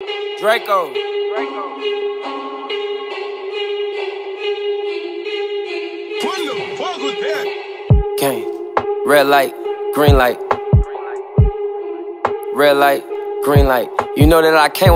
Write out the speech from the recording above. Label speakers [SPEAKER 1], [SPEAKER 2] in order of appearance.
[SPEAKER 1] Draco.
[SPEAKER 2] What the fuck was that?
[SPEAKER 1] Gang. Red light, green light. Red light, green light. You know that I can't.